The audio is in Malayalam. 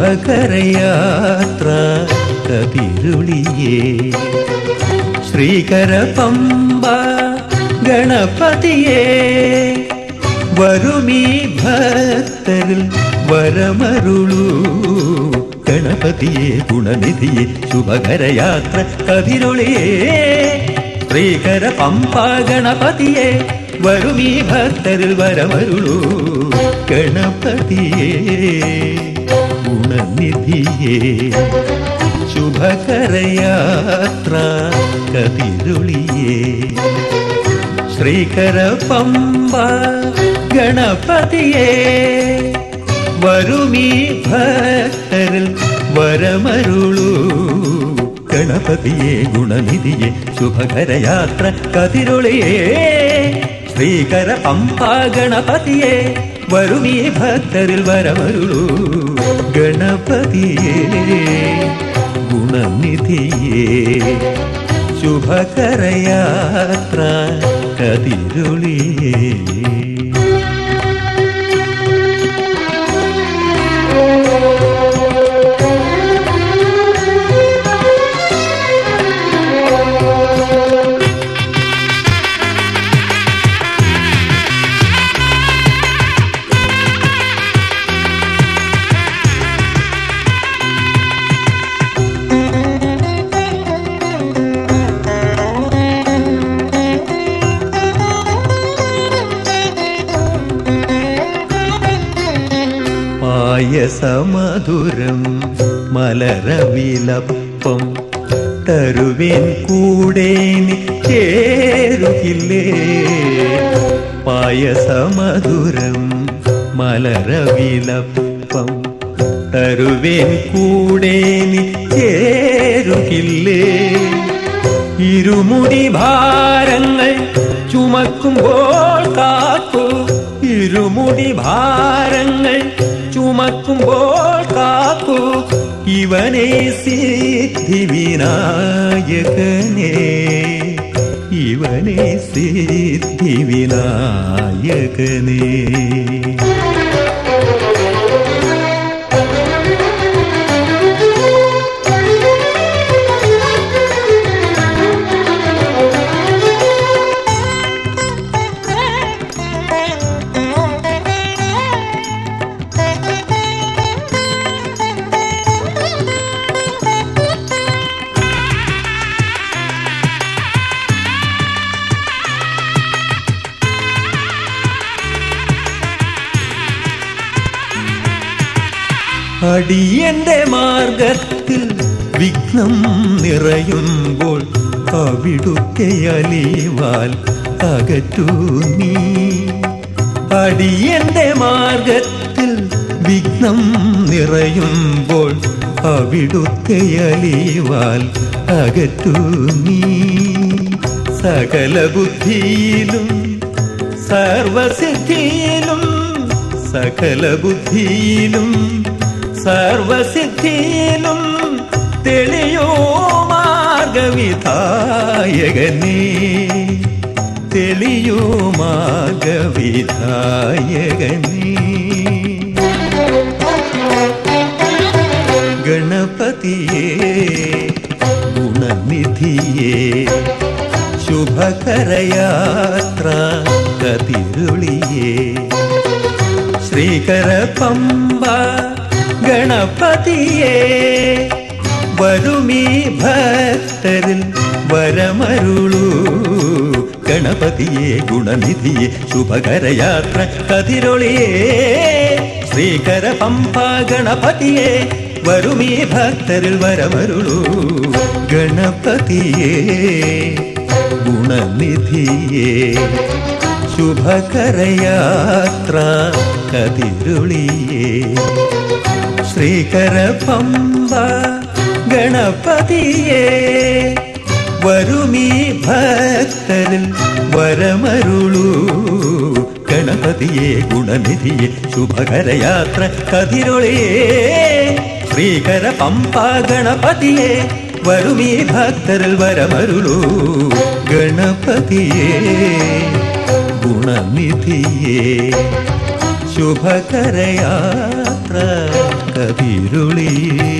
ശുഭകരയാത്ര കതിരുളിയേ ശ്രീകര പമ്പ ഗണപതിയേ വരുമീ ഭക്തരിൽ വരമരുളൂ. ഗണപതിയെ ഗുണനിധിയെ ശുഭകരയാത്ര കതിരുളിയേ ശ്രീകര പമ്പ ഗണപതിയെ വരുമീ ഭക്തരിൽ വരമരുളൂ. ഗണപതിയെ. ഗുണനിധിയെ ശുഭകരയാത്ര കതിരുളിയേ. ശ്രീകര പമ്പ ഗണപതിയെ വരുമീ ഭക്തരിൽ വരമരുളൂ. ഗണപതിയെ ഗുണനിധിയെ ശുഭകരയാത്ര കതിരുളിയേ. ശ്രീകര പമ്പ ഗണപതിയെ വരുമീ ഭക്തരിൽ വരമരുളൂ ഗണപതിയെ ഗുണനിധിയെ ശുഭകരയാത്ര കതിരുളിയേ പായസമധുരം മലരവിലപ്പം തരുവിൻ കൂടേനി ചേരുകില്ലേ? പായസമധുരം മലരവിലപ്പം തരുവിൻ കൂടേനി ചേരുകില്ലേ? ഇരുമുടി ഭാരങ്ങൾ ചുമക്കുമ്പോൾ കാക്കൂ ഇരുമുടി ഭാരങ്ങൾ சுமக்கும் போல் காக்கும் இவனே சித்தி விநாயகனே இவனே சித்தி விநாயகனே അടിയന്റെ മാർഗത്തിൽ വിഘ്നം നിറയുമ്പോൾ അവിടുത്തെ അലിവാൽ അകറ്റൂ നീ. അടിയന്റെ മാർഗത്തിൽ വിഘ്നം നിറയുമ്പോൾ അവിടുത്തെ അലിവാൽ അകറ്റൂ നീ. സകല ബുദ്ധിയിലും സർവസിദ്ധിയിലും സകല ബുദ്ധിയിലും സർവസിദ്ധിയിലും തെളിയോ മാർഗവിധായകനേ തെളിയോ മാർഗവിധായകനേ ഗണപതിയേ ഗുണനിധിയേ ശുഭകരയാത്ര കതിരുളിയേ ശ്രീകര പമ്പ ഗണപതിയേ വരുമീ ഭക്തരിൽ വരമരുളൂ. ഗണപതിയെ ഗുണനിധിയെ ശുഭകരയാത്ര കതിരൊളിയേ. ശ്രീകര പമ്പ ഗണപതിയെ വരുമീ ഭക്തരിൽ വരമരുളൂ. ഗണപതിയേ ഗുണനിധിയേ ശുഭകരയാത്ര കതിരുളിയേ. ശ്രീകര പമ്പ ഗണപതിയേ വരുമീ ഭക്തരിൽ വരമരുളൂ. ഗണപതിയെ ഗുണനിധിയെ ശുഭകരയാത്ര കതിരൊളിയേ ശ്രീകര പമ്പ ഗണപതിയെ വരുമീ ഭക്തരിൽ വരമരുളൂ. ഗണപതിയേ ഗുണനിധിയേ ശുഭകരയാത്ര കതിരൊളിയേ